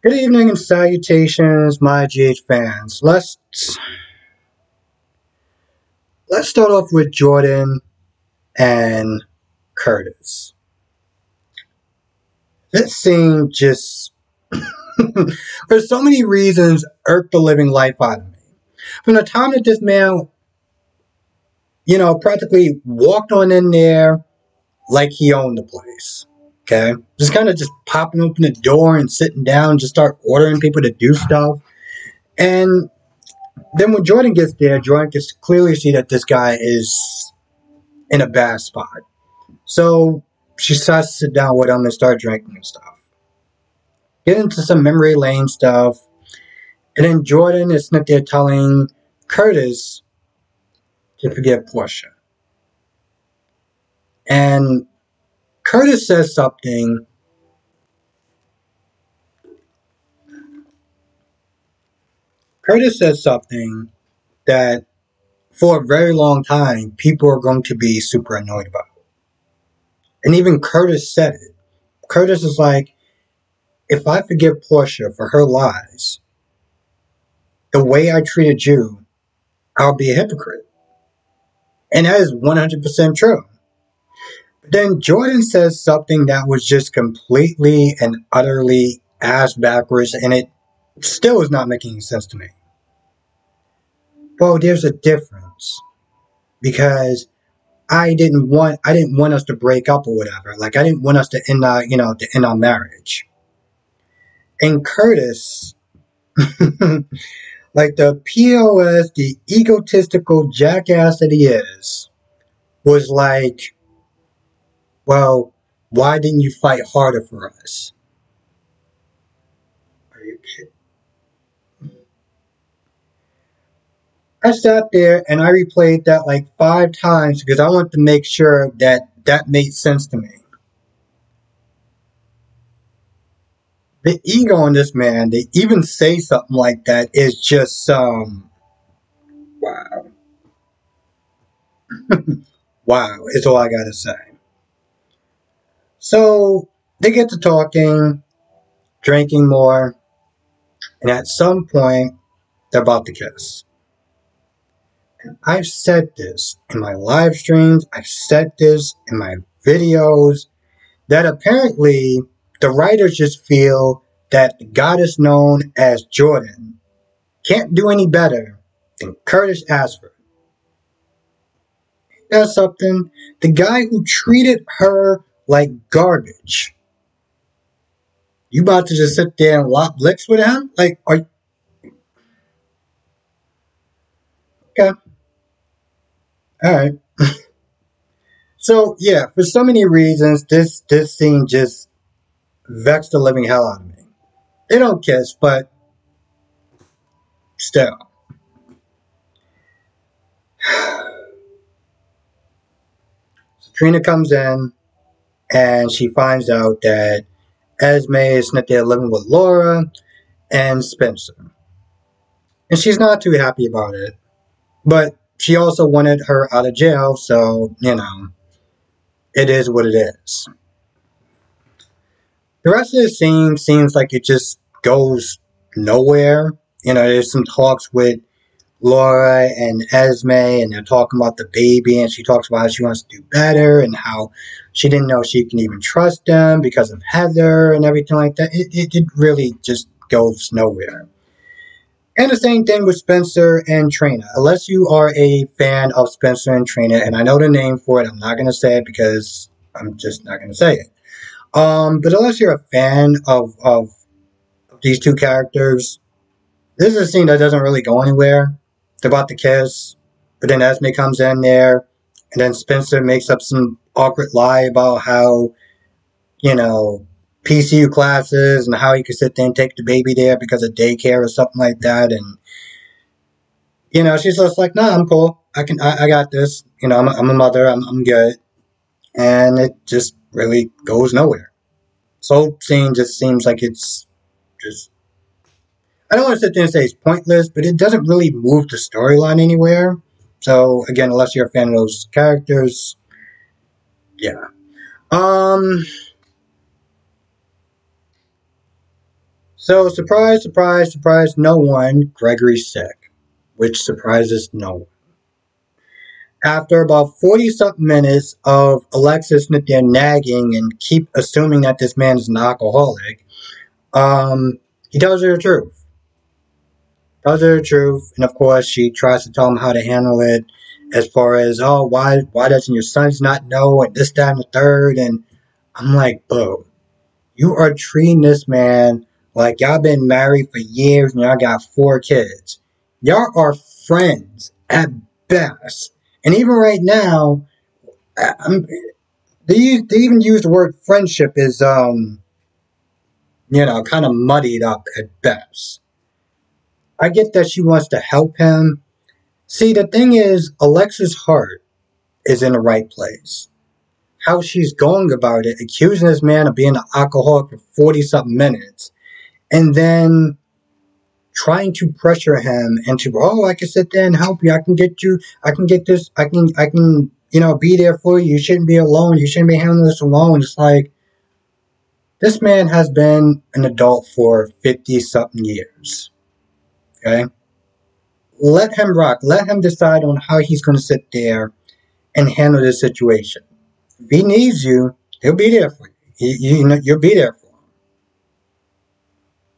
Good evening and salutations, my GH fans. Let's let's start off with Jordan and Curtis. This scene just, for so many reasons, irked the living life out of me. From the time that this man, you know, practically walked on in there like he owned the place. Okay. Just kind of just popping open the door and sitting down, just start ordering people to do stuff. And then when Jordan gets there, Jordan can clearly see that this guy is in a bad spot. So she starts to sit down with him and start drinking and stuff. Get into some memory lane stuff. And then Jordan is sitting there telling Curtis to forget Portia. And Curtis says something. Curtis says something that for a very long time people are going to be super annoyed about. And even Curtis said it. Curtis is like, if I forgive Portia for her lies, the way I treated you, I'll be a hypocrite. And that is 100% true. Then Jordan says something that was just completely and utterly ass backwards, and it still is not making sense to me. Well, there's a difference because I didn't want I didn't want us to break up or whatever. Like I didn't want us to end our you know to end our marriage. And Curtis, like the POS, the egotistical jackass that he is, was like, well, why didn't you fight harder for us? Are you kidding? I sat there and I replayed that like five times because I wanted to make sure that that made sense to me. The ego in this man, to even say something like that is just, um, wow. wow, is all I gotta say. So they get to talking, drinking more, and at some point, they're about to kiss. And I've said this in my live streams, I've said this in my videos, that apparently the writers just feel that the goddess known as Jordan can't do any better than Curtis Ashford. That's something. The guy who treated her like garbage. You about to just sit there and lop licks with him? Like, are Okay. Alright. so, yeah, for so many reasons, this, this scene just vexed the living hell out of me. They don't kiss, but still. So Trina comes in and she finds out that Esme is not there living with Laura and Spencer. And she's not too happy about it. But she also wanted her out of jail, so, you know, it is what it is. The rest of the scene seems like it just goes nowhere. You know, there's some talks with Laura and Esme, and they're talking about the baby, and she talks about how she wants to do better and how she didn't know she can even trust them because of Heather and everything like that. It, it, it really just goes nowhere. And the same thing with Spencer and Trina. Unless you are a fan of Spencer and Trina, and I know the name for it, I'm not going to say it because I'm just not going to say it. Um, but unless you're a fan of, of these two characters, this is a scene that doesn't really go anywhere. They're about to kiss, but then Esme comes in there, and then Spencer makes up some awkward lie about how, you know, PCU classes and how he could sit there and take the baby there because of daycare or something like that. And, you know, she's just like, nah, I'm cool. I can, I, I got this. You know, I'm a, I'm a mother. I'm, I'm good. And it just really goes nowhere. This whole scene just seems like it's just I don't want to sit there and say it's pointless, but it doesn't really move the storyline anywhere. So again, unless you're a fan of those characters, yeah. Um So, surprise, surprise, surprise, no one, Gregory's sick, which surprises no one. After about 40 something minutes of Alexis there nagging and keep assuming that this man is an alcoholic, um, he tells her the truth. Tells her the truth, and of course, she tries to tell him how to handle it as far as, oh, why, why doesn't your sons not know, and this, and the third, and I'm like, bro, you are treating this man like y'all been married for years and y'all got four kids. Y'all are friends at best. And even right now, I'm, they, they even use the word friendship is, um, you know, kind of muddied up at best. I get that she wants to help him. See, the thing is, Alexis's heart is in the right place. How she's going about it, accusing this man of being an alcoholic for 40 something minutes, and then trying to pressure him into, oh, I can sit there and help you. I can get you. I can get this. I can. I can. You know, be there for you. You shouldn't be alone. You shouldn't be handling this alone. It's like this man has been an adult for fifty something years. Okay, let him rock. Let him decide on how he's going to sit there and handle this situation. If he needs you, he'll be there for you. You, you know, you'll be there for him.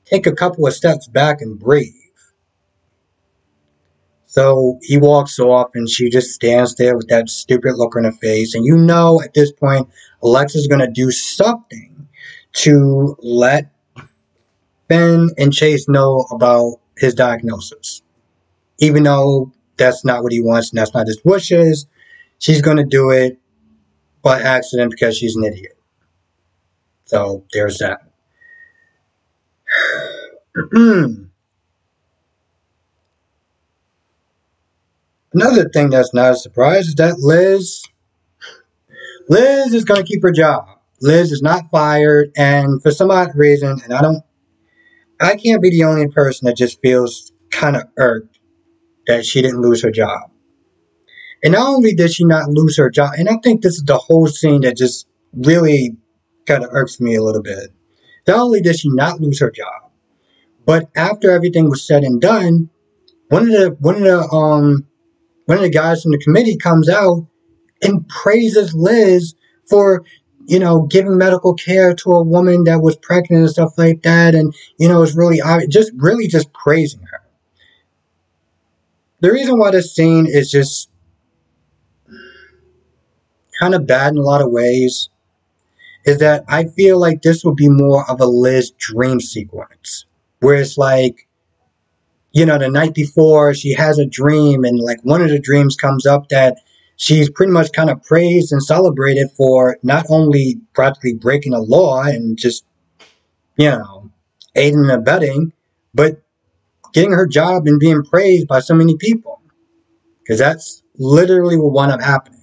take a couple of steps back and breathe. So he walks off and she just stands there with that stupid look on her face. And you know at this point, Alexis's going to do something to let Ben and Chase know about his diagnosis. Even though that's not what he wants and that's not his wishes, she's going to do it by accident because she's an idiot. So there's that. Another thing that's not a surprise is that Liz, Liz is going to keep her job. Liz is not fired, and for some odd reason, and I don't, I can't be the only person that just feels kind of irked that she didn't lose her job. And not only did she not lose her job, and I think this is the whole scene that just really kind of irks me a little bit. Not only did she not lose her job, but after everything was said and done, one of the one of the um one of the guys from the committee comes out and praises Liz for you know giving medical care to a woman that was pregnant and stuff like that, and you know it's really just really just praising her. The reason why this scene is just kind of bad in a lot of ways is that I feel like this would be more of a Liz dream sequence where it's like, you know, the night before she has a dream, and like one of the dreams comes up that she's pretty much kind of praised and celebrated for not only practically breaking a law and just, you know, aiding and abetting, but getting her job and being praised by so many people. Because that's literally what wound up happening.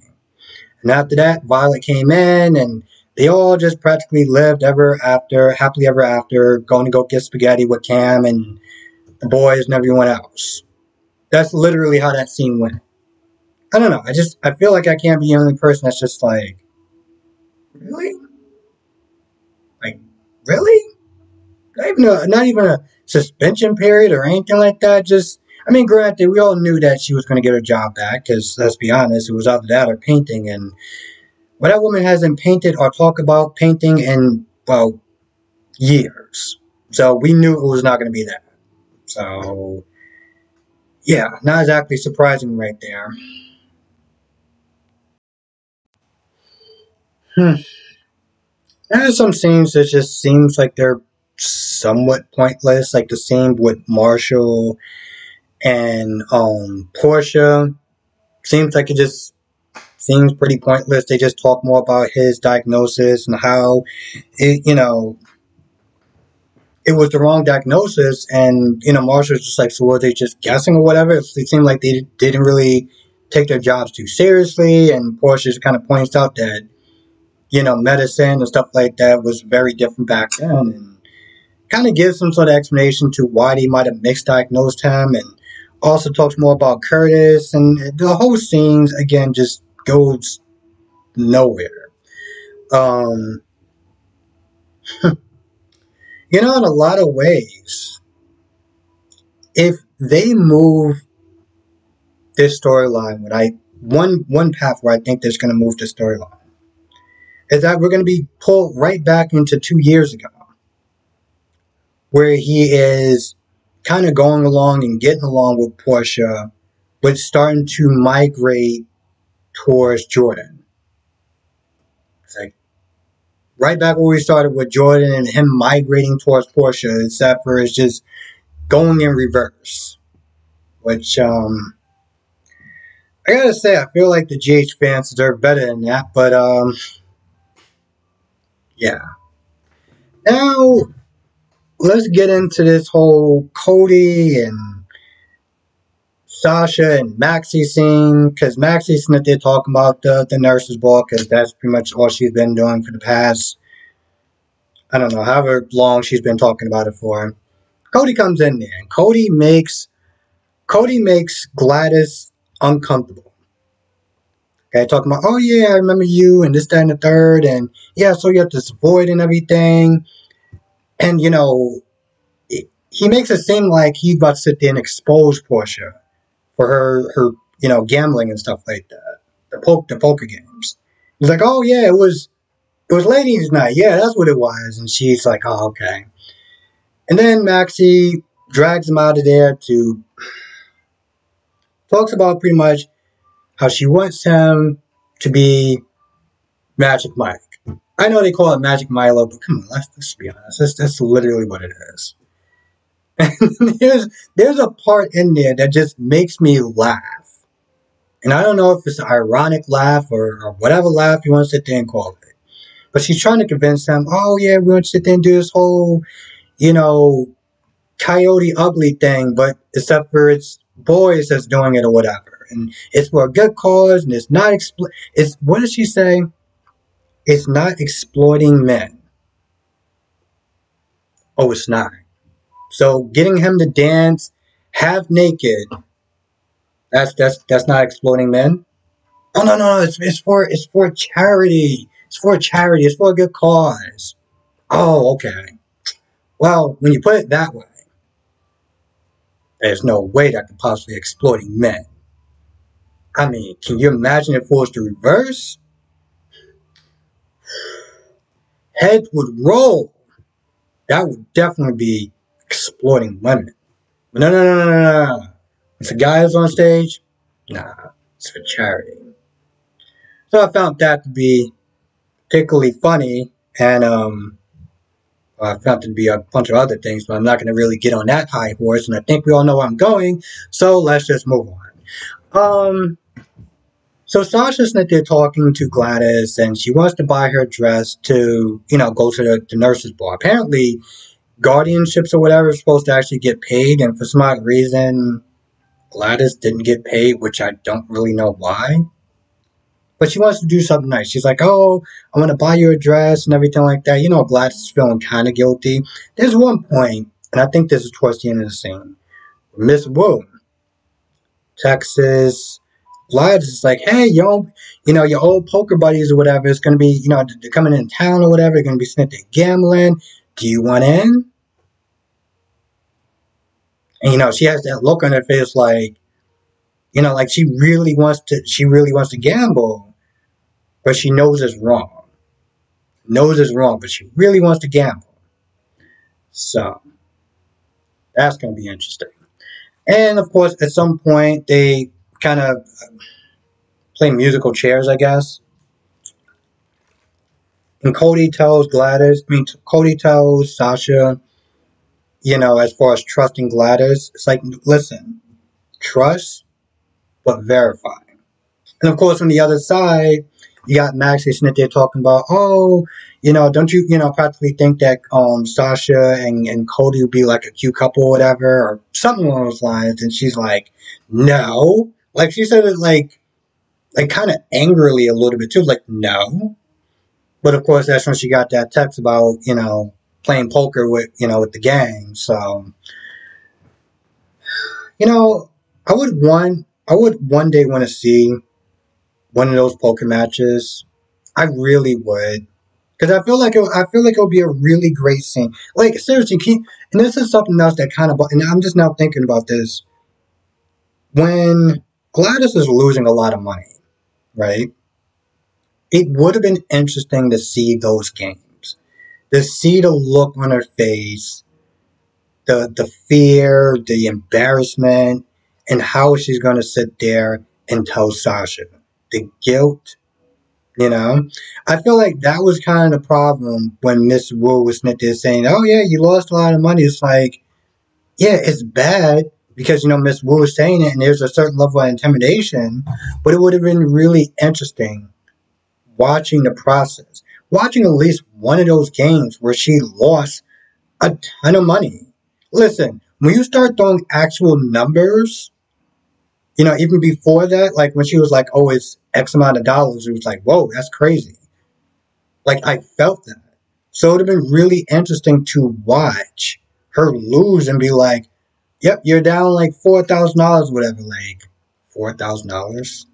And after that, Violet came in and they all just practically lived ever after, happily ever after, going to go get spaghetti with Cam and the boys and everyone else. That's literally how that scene went. I don't know. I just I feel like I can't be the only person that's just like, really, like, really, not even a not even a suspension period or anything like that. Just I mean, granted, we all knew that she was going to get her job back because let's be honest, it was either that or painting, and that woman hasn't painted or talked about painting in, well, years. So we knew it was not going to be that. So, yeah, not exactly surprising right there. Hmm. There's some scenes that just seems like they're somewhat pointless, like the scene with Marshall and um Portia. Seems like it just seems pretty pointless. They just talk more about his diagnosis and how, it, you know, it was the wrong diagnosis. And, you know, Marshall's just like, so were they just guessing or whatever? It seemed like they didn't really take their jobs too seriously. And just kind of points out that, you know, medicine and stuff like that was very different back then. And kind of gives some sort of explanation to why they might have misdiagnosed him and also talks more about Curtis and the whole scenes again just goes nowhere. Um, You know, in a lot of ways, if they move this storyline, what I one one path where I think they're going to move the storyline is that we're going to be pulled right back into two years ago, where he is kind of going along and getting along with Portia, but starting to migrate towards Jordan. It's like right back where we started with Jordan and him migrating towards Portia, except for it's just going in reverse. Which um I gotta say, I feel like the GH fans deserve better than that, but um yeah. Now let's get into this whole Cody and Sasha and Maxie scene because Maxie's that they're talking about the, the nurse's ball because that's pretty much all she's been doing for the past I don't know however long she's been talking about it for. Cody comes in there and Cody makes Cody makes Gladys uncomfortable. Okay, talking about oh yeah I remember you and this that and the third and yeah so you have this void and everything and you know he makes it seem like he's about to sit there and expose Portia for her her you know gambling and stuff like that. The poke the poker games. He's like, oh yeah, it was it was ladies' night. Yeah, that's what it was. And she's like, oh okay. And then Maxie drags him out of there to talks about pretty much how she wants him to be Magic Mike. I know they call it Magic Milo, but come on, let's, let's be honest. That's, that's literally what it is. And there's there's a part in there that just makes me laugh. And I don't know if it's an ironic laugh or, or whatever laugh you want to sit there and call it. But she's trying to convince him, oh yeah, we want to sit there and do this whole, you know, coyote ugly thing, but except for it's boys that's doing it or whatever. And it's for a good cause and it's not expl it's what does she say? It's not exploiting men. Oh, it's not. So getting him to dance half naked, that's that's that's not exploiting men. Oh no no no! It's it's for it's for charity. It's for charity. It's for a good cause. Oh okay. Well, when you put it that way, there's no way that could possibly exploiting men. I mean, can you imagine if it was the reverse? Heads would roll. That would definitely be exploiting women. But no, no, no, no, no, no. If a guy is on stage, nah, it's for charity. So I found that to be particularly funny, and um, I found it to be a bunch of other things, but I'm not going to really get on that high horse, and I think we all know where I'm going, so let's just move on. Um, so Sasha's that they're talking to Gladys, and she wants to buy her dress to, you know, go to the, the nurse's ball. Apparently, guardianships or whatever is supposed to actually get paid, and for some odd reason, Gladys didn't get paid, which I don't really know why. But she wants to do something nice. She's like, "Oh, I'm gonna buy you a dress and everything like that." You know, Gladys is feeling kind of guilty. There's one point, and I think this is towards the end of the scene. Miss Wu, Texas, Gladys is like, "Hey, yo, you know, your old poker buddies or whatever is gonna be, you know, they're coming in town or whatever. They're gonna be sitting there gambling. Do you want in?" And you know, she has that look on her face like, you know, like she really wants to she really wants to gamble, but she knows it's wrong. Knows it's wrong, but she really wants to gamble. So that's gonna be interesting. And of course, at some point they kind of play musical chairs, I guess. And Cody tells Gladys, I mean, Cody tells Sasha, you know, as far as trusting Gladys, it's like, listen, trust, but verify. And of course, on the other side, you got Max sitting there talking about, oh, you know, don't you, you know, practically think that um Sasha and, and Cody would be like a cute couple or whatever, or something along those lines. And she's like, no. Like she said it like, like kind of angrily a little bit too, like, no. But of course, that's when she got that text about, you know, playing poker with you know with the gang. So you know, I would one I would one day want to see one of those poker matches. I really would. Because I feel like it, I feel like it'll be a really great scene. Like seriously, can, and this is something else that kind of, and I'm just now thinking about this. When Gladys is losing a lot of money, right? It would have been interesting to see those games, to see the look on her face, the the fear, the embarrassment, and how she's going to sit there and tell Sasha. The guilt, you know? I feel like that was kind of the problem when Miss Wu was sitting there saying, oh, yeah, you lost a lot of money. It's like, yeah, it's bad because, you know, Miss Wu was saying it and there's a certain level of intimidation, but it would have been really interesting watching the process, watching at least one of those games where she lost a ton of money. Listen, when you start throwing actual numbers you know, even before that, like when she was like, oh, it's X amount of dollars, it was like, whoa, that's crazy. Like I felt that. So it would have been really interesting to watch her lose and be like, yep, you're down like $4,000, whatever. Like, $4,000?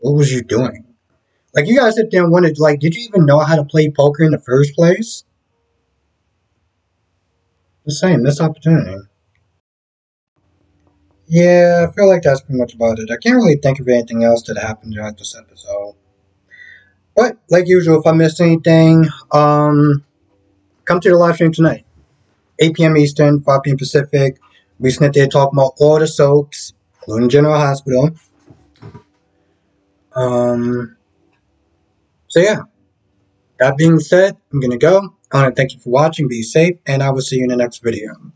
What was you doing? Like, you guys sit there and wondered, like, did you even know how to play poker in the first place? The same, this opportunity. Yeah, I feel like that's pretty much about it. I can't really think of anything else that happened throughout this episode. But like usual, if I missed anything, um, come to the live stream tonight, 8 p.m. Eastern, 5 p.m. Pacific. We sit there talking about all the soaps, including General Hospital. Um. So yeah. That being said, I'm gonna go. I want to thank you for watching. Be safe, and I will see you in the next video.